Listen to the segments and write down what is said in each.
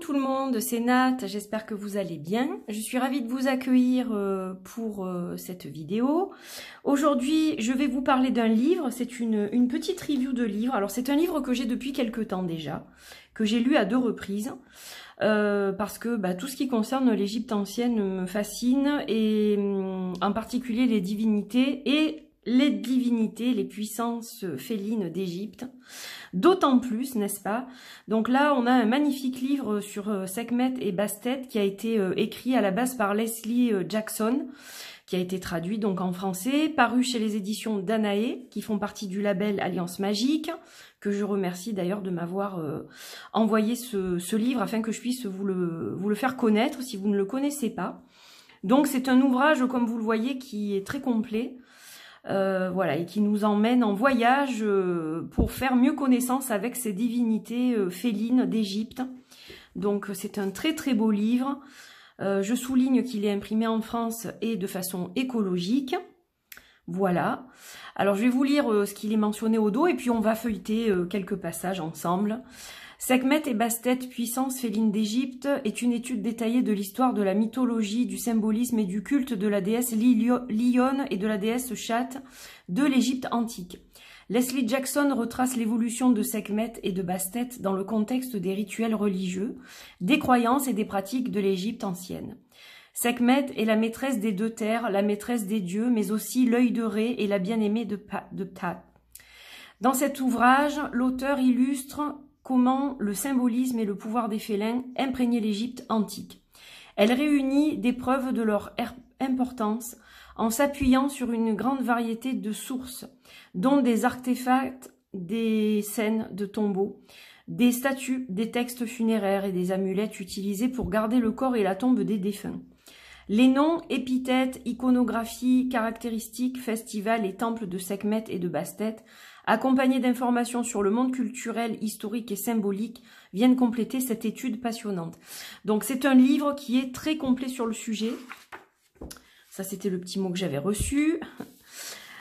Tout le monde, c'est Nat, j'espère que vous allez bien. Je suis ravie de vous accueillir euh, pour euh, cette vidéo. Aujourd'hui, je vais vous parler d'un livre, c'est une, une, petite review de livre. Alors c'est un livre que j'ai depuis quelques temps déjà, que j'ai lu à deux reprises. Euh, parce que bah, tout ce qui concerne l'Égypte ancienne me fascine et hum, en particulier les divinités et les divinités, les puissances félines d'Égypte. D'autant plus, n'est-ce pas? Donc là, on a un magnifique livre sur euh, Sekhmet et Bastet qui a été euh, écrit à la base par Leslie euh, Jackson, qui a été traduit donc en français, paru chez les éditions Danae, qui font partie du label Alliance Magique, que je remercie d'ailleurs de m'avoir envoyé ce, livre afin que je puisse vous le, vous le faire connaître si vous ne le connaissez pas. Donc c'est un ouvrage, comme vous le voyez, qui est très complet, euh, voilà, et qui nous emmène en voyage euh, pour faire mieux connaissance avec ces divinités euh, félines d'Égypte. Donc c'est un très très beau livre. je souligne qu'il est imprimé en France et de façon écologique. Voilà. Alors je vais vous lire ce qu'il est mentionné au dos et puis on va feuilleter quelques passages ensemble. Sekhmet et Bastet, puissance féline d'Égypte, est une étude détaillée de l'histoire de la mythologie, du symbolisme et du culte de la déesse Lyon et de la déesse Chat de l'Égypte antique. Leslie Jackson retrace l'évolution de Sekhmet et de Bastet dans le contexte des rituels religieux, des croyances et des pratiques de l'Égypte ancienne. Sekhmet est la maîtresse des deux terres, la maîtresse des dieux, mais aussi l'œil de Ré et la bien-aimée de, Ptah. Dans cet ouvrage, l'auteur illustre comment le symbolisme et le pouvoir des félins imprégnaient l'Égypte antique. Elle réunit des preuves de leur importance en s'appuyant sur une grande variété de sources, dont des artefacts, des scènes de tombeaux, des statues, des textes funéraires et des amulettes utilisés pour garder le corps et la tombe des défunts. Les noms, épithètes, iconographies, caractéristiques, festivals et temples de Sekhmet et de Bastet accompagnés d'informations sur le monde culturel, historique et symbolique, viennent compléter cette étude passionnante. Donc c'est un livre qui est très complet sur le sujet. Ça, c'était le petit mot que j'avais reçu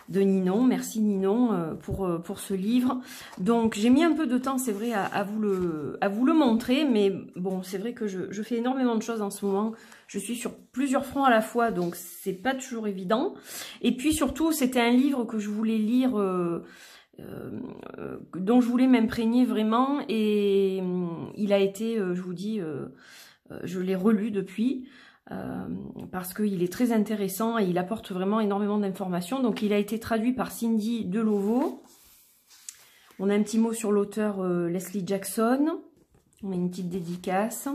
de Ninon. Merci Ninon euh, pour, euh, pour ce livre. Donc j'ai mis un peu de temps, c'est vrai, à, vous le, montrer, mais bon, c'est vrai que je, fais énormément de choses en ce moment. Je suis sur plusieurs fronts à la fois, donc c'est pas toujours évident. Et puis surtout, c'était un livre que je voulais lire... Euh, dont je voulais m'imprégner vraiment et euh, il a été, euh, je vous dis, je l'ai relu depuis parce qu'il est très intéressant et il apporte vraiment énormément d'informations. Donc il a été traduit par Cindy Delovo. On a un petit mot sur l'auteur Leslie Jackson. On a une petite dédicace.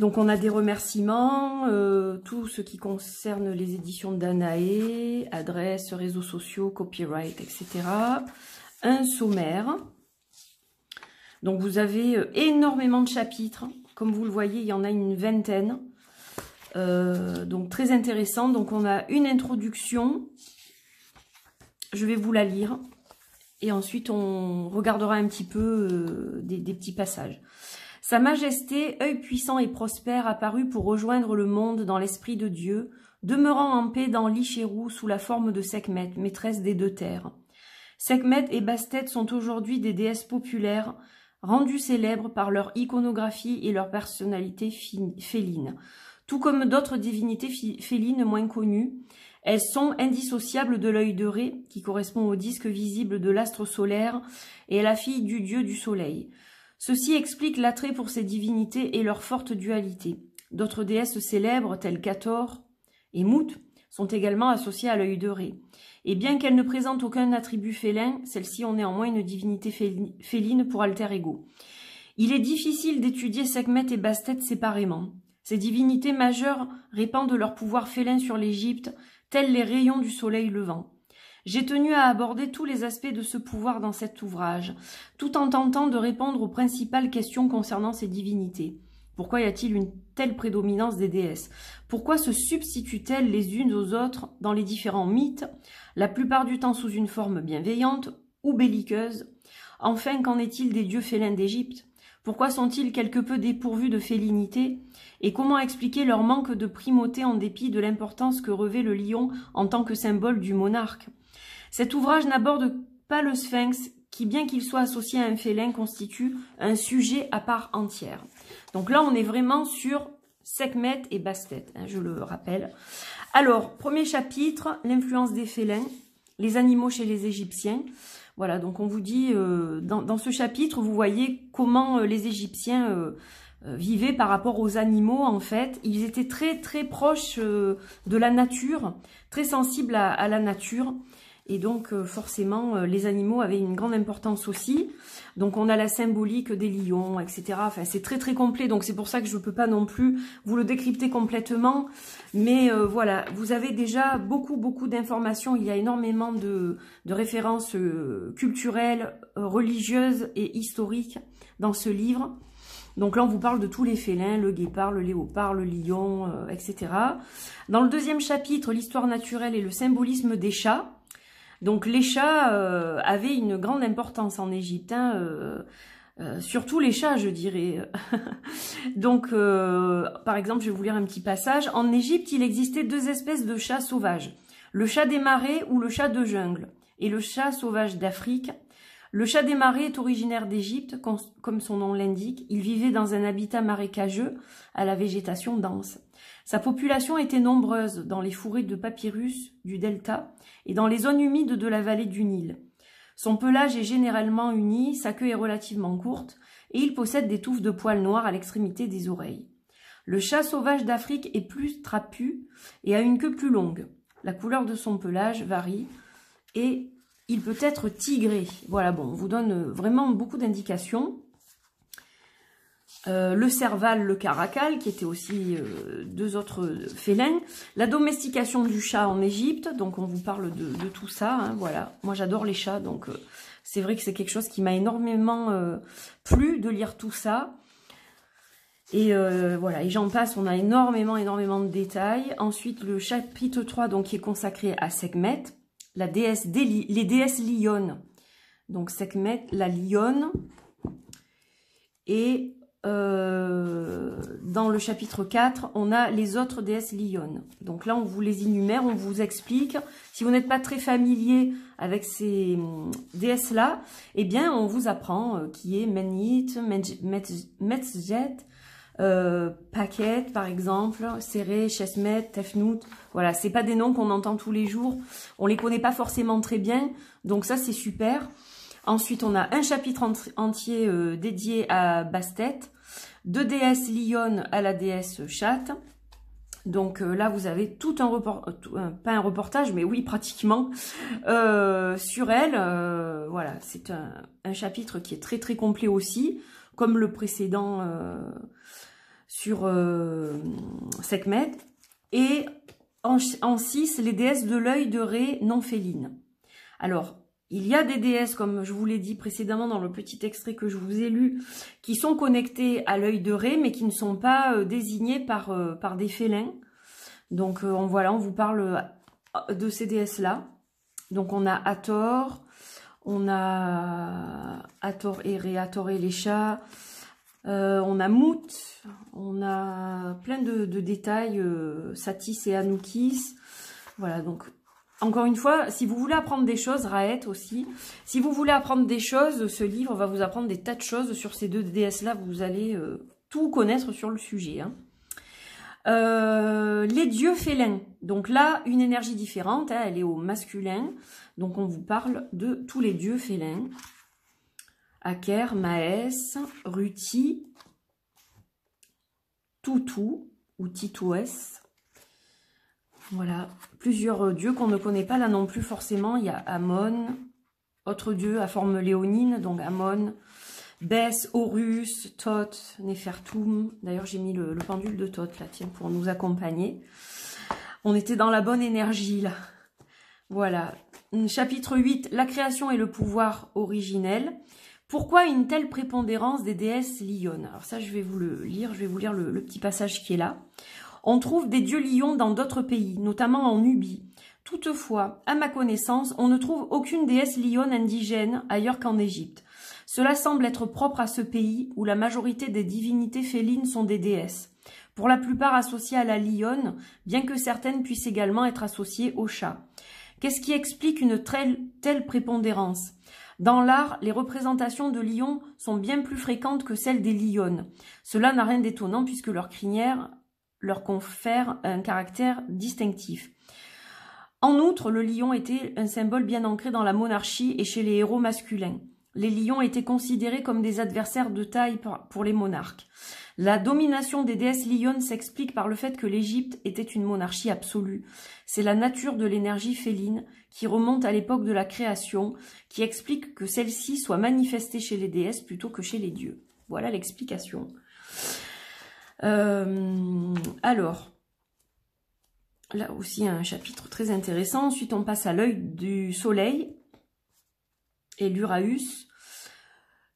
Donc on a des remerciements, euh, tout ce qui concerne les éditions Danae, adresses, réseaux sociaux, copyright, etc. Un sommaire. Donc vous avez euh, énormément de chapitres. Comme vous le voyez, il y en a une vingtaine. Euh, donc très intéressant. Donc on a une introduction. Je vais vous la lire. Et ensuite on regardera un petit peu des petits passages. Sa majesté, œil puissant et prospère, apparut pour rejoindre le monde dans l'esprit de Dieu, demeurant en paix dans l'Ichérou sous la forme de Sekhmet, maîtresse des deux terres. Sekhmet et Bastet sont aujourd'hui des déesses populaires, rendues célèbres par leur iconographie et leur personnalité féline. Tout comme d'autres divinités félines moins connues, elles sont indissociables de l'œil de Ré, qui correspond au disque visible de l'astre solaire, et à la fille du dieu du soleil. Ceci explique l'attrait pour ces divinités et leur forte dualité. D'autres déesses célèbres, telles qu'Ator et Mout, sont également associées à l'œil de Ré. Et bien qu'elles ne présentent aucun attribut félin, celle-ci ont néanmoins une divinité féline pour alter ego. Il est difficile d'étudier Sekhmet et Bastet séparément. Ces divinités majeures répandent leur pouvoir félin sur l'Égypte, tels les rayons du soleil levant. J'ai tenu à aborder tous les aspects de ce pouvoir dans cet ouvrage, tout en tentant de répondre aux principales questions concernant ces divinités. Pourquoi y a-t-il une telle prédominance des déesses? Pourquoi se substituent-elles les unes aux autres dans les différents mythes, la plupart du temps sous une forme bienveillante ou belliqueuse? Enfin, qu'en est-il des dieux félins d'Égypte? Pourquoi sont-ils quelque peu dépourvus de félinité? Et comment expliquer leur manque de primauté en dépit de l'importance que revêt le lion en tant que symbole du monarque? Cet ouvrage n'aborde pas le sphinx, qui, bien qu'il soit associé à un félin, constitue un sujet à part entière. Donc là, on est vraiment sur Sekhmet et Bastet, hein, je le rappelle. Alors, premier chapitre, l'influence des félins, les animaux chez les Égyptiens. Voilà, donc on vous dit, euh, dans, ce chapitre, vous voyez comment euh, les Égyptiens euh, vivaient par rapport aux animaux, en fait. Ils étaient très, très proches de la nature, très sensibles à la nature. Et donc, euh, forcément, euh, les animaux avaient une grande importance aussi. Donc, on a la symbolique des lions, etc. Enfin, c'est très, très complet. Donc, c'est pour ça que je ne peux pas non plus vous le décrypter complètement. Mais euh, voilà, vous avez déjà beaucoup, beaucoup d'informations. Il y a énormément de, de références culturelles, religieuses et historiques dans ce livre. Donc là, on vous parle de tous les félins, le guépard, le léopard, le lion, etc. Dans le deuxième chapitre, l'histoire naturelle et le symbolisme des chats. Donc les chats euh, avaient une grande importance en Égypte, hein, euh, euh, surtout les chats, je dirais. Donc, par exemple, je vais vous lire un petit passage. En Égypte, il existait deux espèces de chats sauvages. Le chat des marais ou le chat de jungle, et le chat sauvage d'Afrique. Le chat des marais est originaire d'Égypte, comme son nom l'indique. Il vivait dans un habitat marécageux à la végétation dense. Sa population était nombreuse dans les fourrés de papyrus du delta et dans les zones humides de la vallée du Nil. Son pelage est généralement uni, sa queue est relativement courte et il possède des touffes de poils noirs à l'extrémité des oreilles. Le chat sauvage d'Afrique est plus trapu et a une queue plus longue. La couleur de son pelage varie et il peut être tigré. Voilà, bon, on vous donne vraiment beaucoup d'indications. Euh, le cerval, le caracal, qui étaient aussi euh, deux autres félins. La domestication du chat en Égypte, donc on vous parle de, tout ça, hein, voilà. Moi j'adore les chats, donc euh, c'est vrai que c'est quelque chose qui m'a énormément plu de lire tout ça. Et voilà, et j'en passe, on a énormément, énormément de détails. Ensuite, le chapitre 3, donc, qui est consacré à Sekhmet, la déesse les déesses lionnes. Donc Sekhmet, la lionne, et euh, dans le chapitre 4, on a les autres déesses lionnes. Donc là, on vous les énumère, on vous explique. Si vous n'êtes pas très familier avec ces hum, déesses-là, eh bien, on vous apprend euh, qui est Menit, Metzjet, euh, Paquette, par exemple, Serré, Chesmet, Tefnout. Voilà, c'est pas des noms qu'on entend tous les jours. On les connaît pas forcément très bien. Donc ça, c'est super. Ensuite, on a un chapitre entier euh, dédié à Bastet de déesse lionne à la déesse chatte. Donc euh, là, vous avez tout un reportage, euh, pas un reportage, mais oui, pratiquement, euh, sur elle. voilà, c'est un, chapitre qui est très très complet aussi, comme le précédent sur Sekhmet. Et en 6, les déesses de l'œil de Ré non félines. Alors, il y a des déesses, comme je vous l'ai dit précédemment dans le petit extrait que je vous ai lu, qui sont connectées à l'œil de Ré, mais qui ne sont pas euh, désignées par, euh, par des félins. Donc euh, on, voilà, on vous parle de ces déesses-là. Donc on a Hathor, on a Hathor et Ré, Hathor et les chats, on a Mout, on a plein de, de détails, Satis et Anoukis. Voilà, donc encore une fois, si vous voulez apprendre des choses, Raët aussi, si vous voulez apprendre des choses, ce livre va vous apprendre des tas de choses sur ces deux déesses-là. Vous allez euh, tout connaître sur le sujet. Hein. Euh, les dieux félins. Donc là, une énergie différente. Hein, elle est au masculin. Donc on vous parle de tous les dieux félins. Aker, Maès, Ruti, Toutou ou Titouès, voilà, plusieurs euh, dieux qu'on ne connaît pas là non plus forcément. Il y a Amon, autre dieu à forme léonine, donc Amon, Bess, Horus, Thoth, Nefertum. D'ailleurs, j'ai mis le, pendule de Thoth là, tiens, pour nous accompagner. On était dans la bonne énergie là. Voilà. Chapitre 8, la création et le pouvoir originel. Pourquoi une telle prépondérance des déesses lionnes? Alors ça, je vais vous le lire, je vais vous lire le petit passage qui est là. On trouve des dieux lions dans d'autres pays, notamment en Nubie. Toutefois, à ma connaissance, on ne trouve aucune déesse lionne indigène ailleurs qu'en Égypte. Cela semble être propre à ce pays où la majorité des divinités félines sont des déesses. Pour la plupart associées à la lionne, bien que certaines puissent également être associées au chat. Qu'est-ce qui explique une telle, prépondérance? Dans l'art, les représentations de lions sont bien plus fréquentes que celles des lionnes. Cela n'a rien d'étonnant puisque leur crinière leur confère un caractère distinctif. En outre, le lion était un symbole bien ancré dans la monarchie et chez les héros masculins. Les lions étaient considérés comme des adversaires de taille pour les monarques. La domination des déesses lionnes s'explique par le fait que l'Égypte était une monarchie absolue. C'est la nature de l'énergie féline qui remonte à l'époque de la création, qui explique que celle-ci soit manifestée chez les déesses plutôt que chez les dieux. Voilà l'explication. Euh, alors, là aussi un chapitre très intéressant. Ensuite, on passe à l'œil du soleil et l'Uraeus.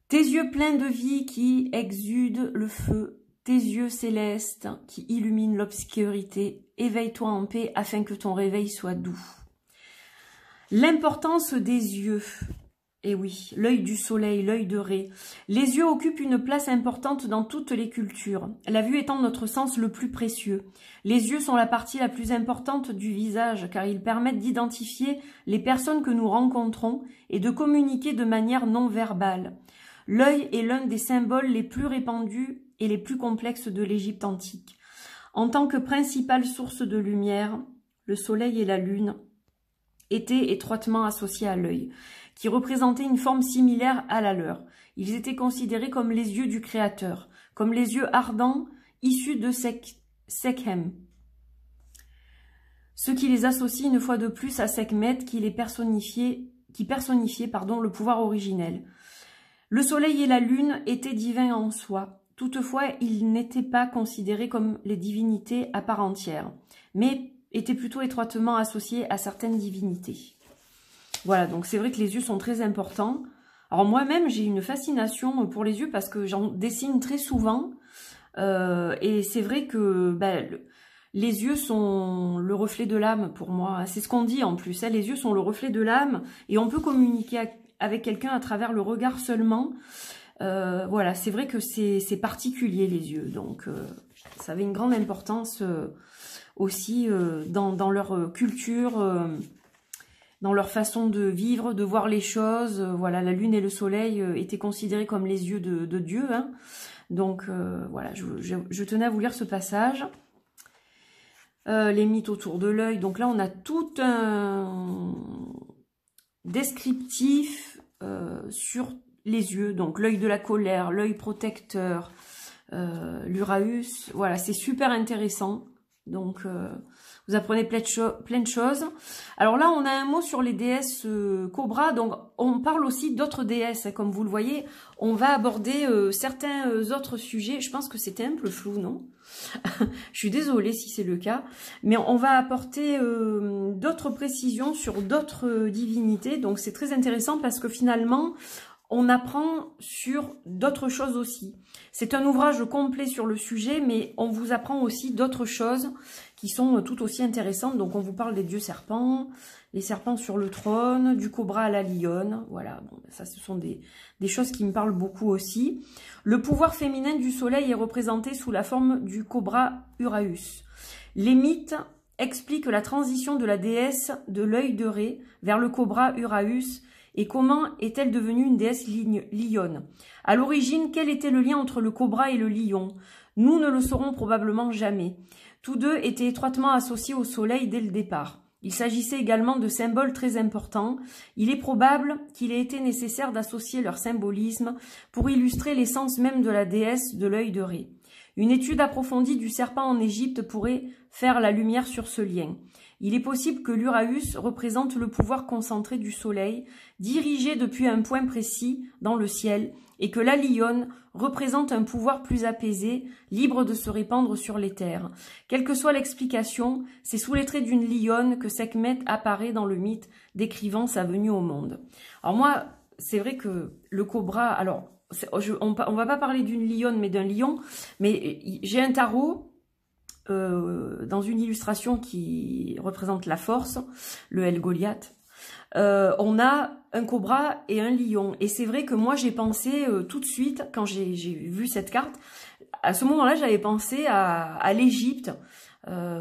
Tes yeux pleins de vie qui exudent le feu, tes yeux célestes qui illuminent l'obscurité, éveille-toi en paix afin que ton réveil soit doux. L'importance des yeux. Eh oui, l'œil du soleil, l'œil de Ré. Les yeux occupent une place importante dans toutes les cultures, la vue étant notre sens le plus précieux. Les yeux sont la partie la plus importante du visage car ils permettent d'identifier les personnes que nous rencontrons et de communiquer de manière non verbale. L'œil est l'un des symboles les plus répandus et les plus complexes de l'Égypte antique. En tant que principale source de lumière, le soleil et la lune étaient étroitement associés à l'œil qui représentaient une forme similaire à la leur. Ils étaient considérés comme les yeux du Créateur, comme les yeux ardents issus de Sekhem. Ce qui les associe une fois de plus à Sekhmet qui personnifiait, qui personnifiait pardon, le pouvoir originel. Le soleil et la lune étaient divins en soi. Toutefois, ils n'étaient pas considérés comme les divinités à part entière, mais étaient plutôt étroitement associés à certaines divinités. Voilà, donc c'est vrai que les yeux sont très importants. Alors moi-même, j'ai une fascination pour les yeux parce que j'en dessine très souvent. Euh, et c'est vrai que ben, les yeux sont le reflet de l'âme pour moi. C'est ce qu'on dit en plus. Hein. Les yeux sont le reflet de l'âme et on peut communiquer avec quelqu'un à travers le regard seulement. Euh, voilà, c'est vrai que c'est particulier les yeux. Donc euh, ça avait une grande importance aussi dans, dans, leur culture dans leur façon de vivre, de voir les choses. Euh, voilà, la lune et le soleil euh, étaient considérés comme les yeux de, Dieu. Hein. Donc euh, voilà, je, tenais à vous lire ce passage. les mythes autour de l'œil. Donc là, on a tout un descriptif sur les yeux. Donc l'œil de la colère, l'œil protecteur, l'Uraeus. Voilà, c'est super intéressant. Donc vous apprenez plein de, choses. Alors là, on a un mot sur les déesses euh, Cobra. Donc, on parle aussi d'autres déesses. Comme vous le voyez, on va aborder euh, certains euh, autres sujets. Je pense que c'était un peu flou, non? Je suis désolée si c'est le cas. Mais on va apporter d'autres précisions sur d'autres divinités. Donc, c'est très intéressant parce que finalement, on apprend sur d'autres choses aussi. C'est un ouvrage complet sur le sujet, mais on vous apprend aussi d'autres choses qui sont tout aussi intéressantes. Donc on vous parle des dieux serpents, les serpents sur le trône, du cobra à la lionne. Voilà, bon, ça ce sont des, des choses qui me parlent beaucoup aussi. Le pouvoir féminin du soleil est représenté sous la forme du cobra Uraeus. Les mythes expliquent la transition de la déesse de l'œil de Ré vers le cobra Uraeus et comment est-elle devenue une déesse lionne? À l'origine, quel était le lien entre le cobra et le lion? Nous ne le saurons probablement jamais. Tous deux étaient étroitement associés au soleil dès le départ. Il s'agissait également de symboles très importants. Il est probable qu'il ait été nécessaire d'associer leur symbolisme pour illustrer l'essence même de la déesse de l'œil de Ré. Une étude approfondie du serpent en Égypte pourrait faire la lumière sur ce lien. Il est possible que l'Uraeus représente le pouvoir concentré du soleil, dirigé depuis un point précis dans le ciel, et que la lionne représente un pouvoir plus apaisé, libre de se répandre sur les terres. Quelle que soit l'explication, c'est sous les traits d'une lionne que Sekhmet apparaît dans le mythe décrivant sa venue au monde. Alors moi, c'est vrai que le cobra, alors on, on va pas parler d'une lionne mais d'un lion, mais j'ai un tarot euh, dans une illustration qui représente la force, le El Goliath, euh, on a un cobra et un lion. Et c'est vrai que moi, j'ai pensé euh, tout de suite, quand j'ai vu cette carte, à ce moment-là, j'avais pensé à, l'Égypte,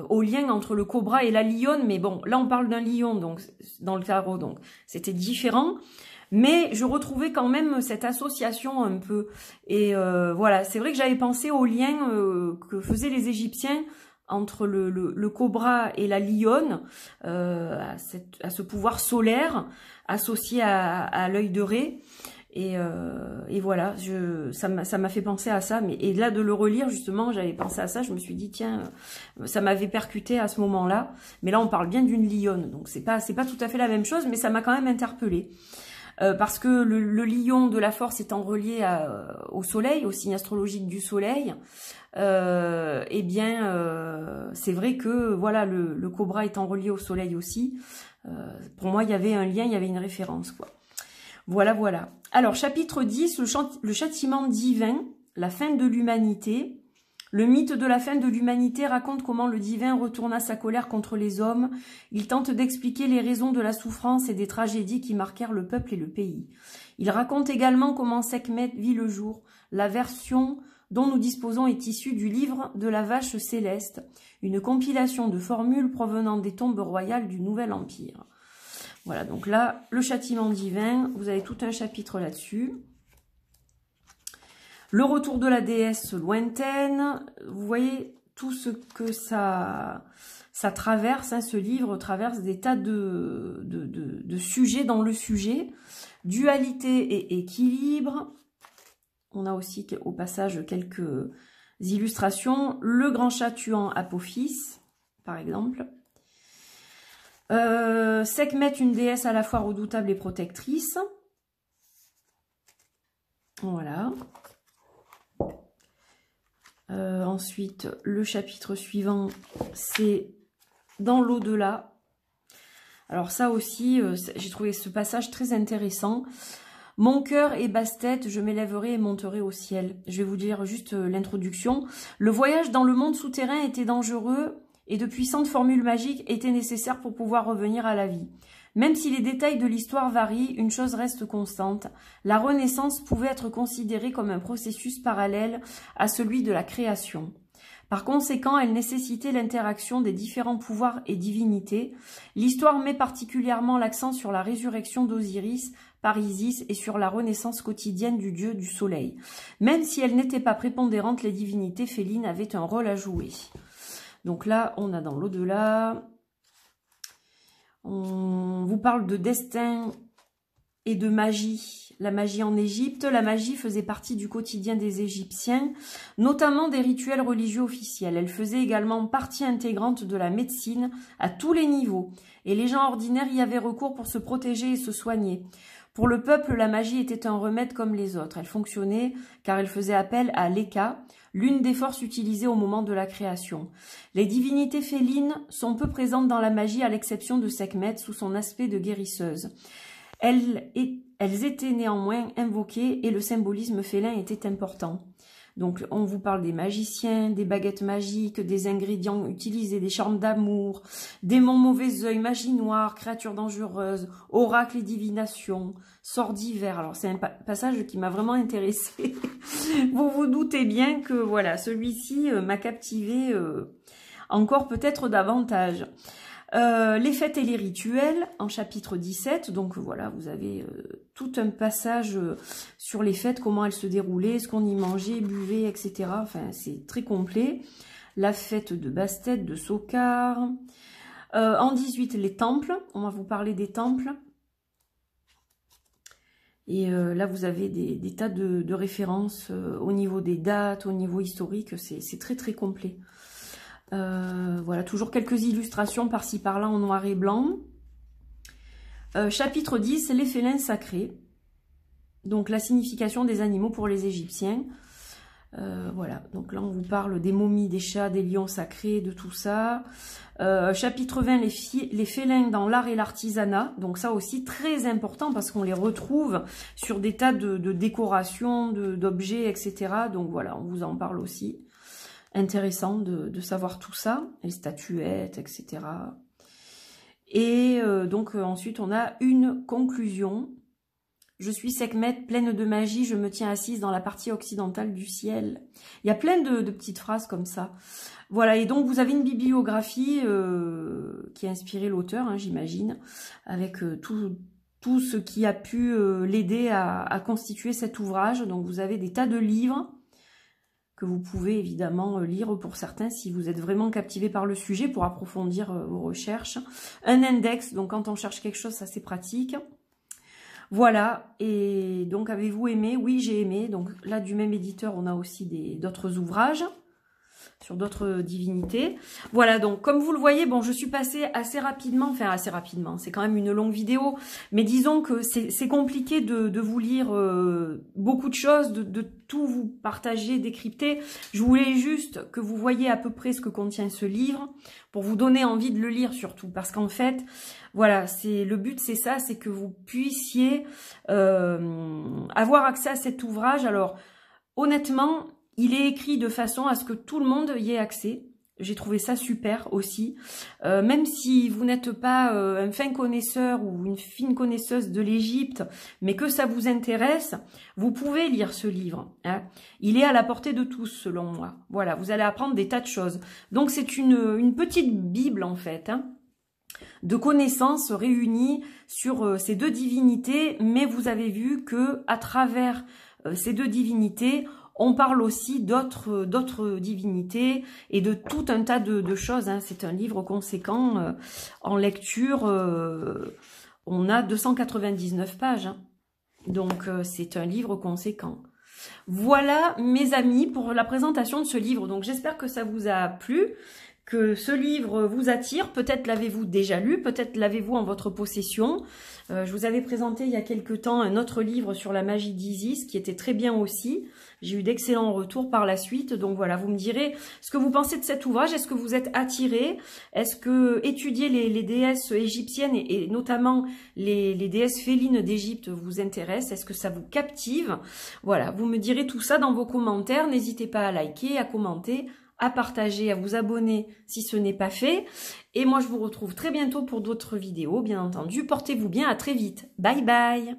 au lien entre le cobra et la lionne. Mais bon, là, on parle d'un lion donc dans le tarot, donc c'était différent. Mais je retrouvais quand même cette association un peu. Et euh, voilà, c'est vrai que j'avais pensé au lien euh, que faisaient les Égyptiens entre le, le, cobra et la lionne, euh, à, cette, à, ce pouvoir solaire associé à, à l'œil de Ré. Et, euh, et, voilà, je, ça m'a fait penser à ça. Mais, et là, de le relire, justement, j'avais pensé à ça. Je me suis dit, tiens, ça m'avait percuté à ce moment-là. Mais là, on parle bien d'une lionne. Donc, c'est pas, pas tout à fait la même chose, mais ça m'a quand même interpellée. Euh, parce que le, lion de la force étant relié au soleil, au signe astrologique du soleil, euh, eh bien, euh, c'est vrai que voilà, le, cobra étant relié au soleil aussi, pour moi, il y avait un lien, il y avait une référence. quoi. Voilà, voilà. Alors, chapitre 10, le châtiment divin, la fin de l'humanité. Le mythe de la fin de l'humanité raconte comment le divin retourna sa colère contre les hommes. Il tente d'expliquer les raisons de la souffrance et des tragédies qui marquèrent le peuple et le pays. Il raconte également comment Sekhmet vit le jour. La version dont nous disposons est issue du livre de la vache céleste, une compilation de formules provenant des tombes royales du Nouvel Empire. Voilà, donc là, le châtiment divin, vous avez tout un chapitre là-dessus. Le retour de la déesse lointaine, vous voyez tout ce que ça, traverse, hein, ce livre traverse des tas de, de, sujets dans le sujet. Dualité et équilibre. On a aussi au passage quelques illustrations. Le grand chat tuant Apophis, par exemple. Euh, Sekhmet, une déesse à la fois redoutable et protectrice. Voilà. Euh, ensuite, le chapitre suivant, c'est dans l'au-delà. Alors ça aussi, euh, j'ai trouvé ce passage très intéressant. Mon cœur est basse-tête, je m'élèverai et monterai au ciel. Je vais vous dire juste euh, l'introduction. Le voyage dans le monde souterrain était dangereux et de puissantes formules magiques étaient nécessaires pour pouvoir revenir à la vie. Même si les détails de l'histoire varient, une chose reste constante. La Renaissance pouvait être considérée comme un processus parallèle à celui de la création. Par conséquent, elle nécessitait l'interaction des différents pouvoirs et divinités. L'histoire met particulièrement l'accent sur la résurrection d'Osiris par Isis et sur la renaissance quotidienne du dieu du soleil. Même si elle n'était pas prépondérante, les divinités félines avaient un rôle à jouer. Donc là, on a dans l'au-delà on vous parle de destin et de magie. La magie en Égypte, la magie faisait partie du quotidien des Égyptiens, notamment des rituels religieux officiels. Elle faisait également partie intégrante de la médecine à tous les niveaux, et les gens ordinaires y avaient recours pour se protéger et se soigner. Pour le peuple, la magie était un remède comme les autres. Elle fonctionnait car elle faisait appel à l'Eka, l'une des forces utilisées au moment de la création. Les divinités félines sont peu présentes dans la magie à l'exception de Sekhmet sous son aspect de guérisseuse. Elles, elles étaient néanmoins invoquées et le symbolisme félin était important. Donc on vous parle des magiciens, des baguettes magiques, des ingrédients utilisés, des charmes d'amour, démons mauvais oeil, magie noire, créatures dangereuses, oracles et divinations, sorts divers. Alors c'est un passage qui m'a vraiment intéressée. vous vous doutez bien que voilà, celui-ci euh, m'a captivé euh, encore peut-être davantage. Euh, les fêtes et les rituels en chapitre 17. Donc voilà, vous avez euh, tout un passage euh, sur les fêtes, comment elles se déroulaient, ce qu'on y mangeait, buvait, etc. Enfin, c'est très complet. La fête de Bastet, de Sokar. en 18, les temples. On va vous parler des temples. Et là, vous avez des, tas de références au niveau des dates, au niveau historique. C'est très, très complet. Euh, voilà, toujours quelques illustrations par-ci par-là en noir et blanc. Euh, chapitre 10, les félins sacrés. Donc la signification des animaux pour les Égyptiens. Euh, voilà, donc là on vous parle des momies, des chats, des lions sacrés, de tout ça. chapitre 20, les, félins dans l'art et l'artisanat. Donc ça aussi très important parce qu'on les retrouve sur des tas de décorations, d'objets, etc. Donc voilà, on vous en parle aussi intéressant de, savoir tout ça, les statuettes, etc. Et euh, donc euh, ensuite on a une conclusion. Je suis Sekhmet, pleine de magie, je me tiens assise dans la partie occidentale du ciel. Il y a plein de, petites phrases comme ça. Voilà, et donc vous avez une bibliographie euh, qui a inspiré l'auteur, hein, j'imagine, avec tout, tout ce qui a pu l'aider à, constituer cet ouvrage. Donc vous avez des tas de livres que vous pouvez évidemment lire pour certains si vous êtes vraiment captivé par le sujet pour approfondir vos recherches. Un index, donc quand on cherche quelque chose, ça c'est pratique. Voilà, et donc avez-vous aimé? Oui, j'ai aimé. Donc là, du même éditeur, on a aussi d'autres ouvrages sur d'autres divinités. Voilà, donc comme vous le voyez, bon, je suis passée assez rapidement, enfin assez rapidement, c'est quand même une longue vidéo, mais disons que c'est compliqué de, vous lire euh, beaucoup de choses, de, tout vous partager, décrypter. Je voulais juste que vous voyez à peu près ce que contient ce livre, pour vous donner envie de le lire surtout, parce qu'en fait, voilà, c'est le but c'est ça, c'est que vous puissiez euh, avoir accès à cet ouvrage. Alors, honnêtement, il est écrit de façon à ce que tout le monde y ait accès. J'ai trouvé ça super aussi. Euh, même si vous n'êtes pas euh, un fin connaisseur ou une fine connaisseuse de l'Égypte, mais que ça vous intéresse, vous pouvez lire ce livre. Hein. Il est à la portée de tous, selon moi. Voilà, vous allez apprendre des tas de choses. Donc c'est une, petite Bible, en fait, hein, de connaissances réunies sur euh, ces deux divinités, mais vous avez vu que à travers ces deux divinités, on parle aussi d'autres divinités et de tout un tas de, choses. Hein. C'est un livre conséquent. Euh, en lecture, euh, on a 299 pages. Hein. Donc, euh, c'est un livre conséquent. Voilà, mes amis, pour la présentation de ce livre. Donc, j'espère que ça vous a plu que ce livre vous attire. Peut-être l'avez-vous déjà lu, peut-être l'avez-vous en votre possession. Euh, je vous avais présenté il y a quelque temps un autre livre sur la magie d'Isis qui était très bien aussi. J'ai eu d'excellents retours par la suite. Donc voilà, vous me direz ce que vous pensez de cet ouvrage? Est-ce que vous êtes attiré? Est-ce que étudier les, déesses égyptiennes et, notamment les, les, déesses félines d'Égypte vous intéresse? Est-ce que ça vous captive? Voilà, vous me direz tout ça dans vos commentaires. N'hésitez pas à liker, à commenter à partager, à vous abonner si ce n'est pas fait. Et moi, je vous retrouve très bientôt pour d'autres vidéos, bien entendu. Portez-vous bien, à très vite. Bye bye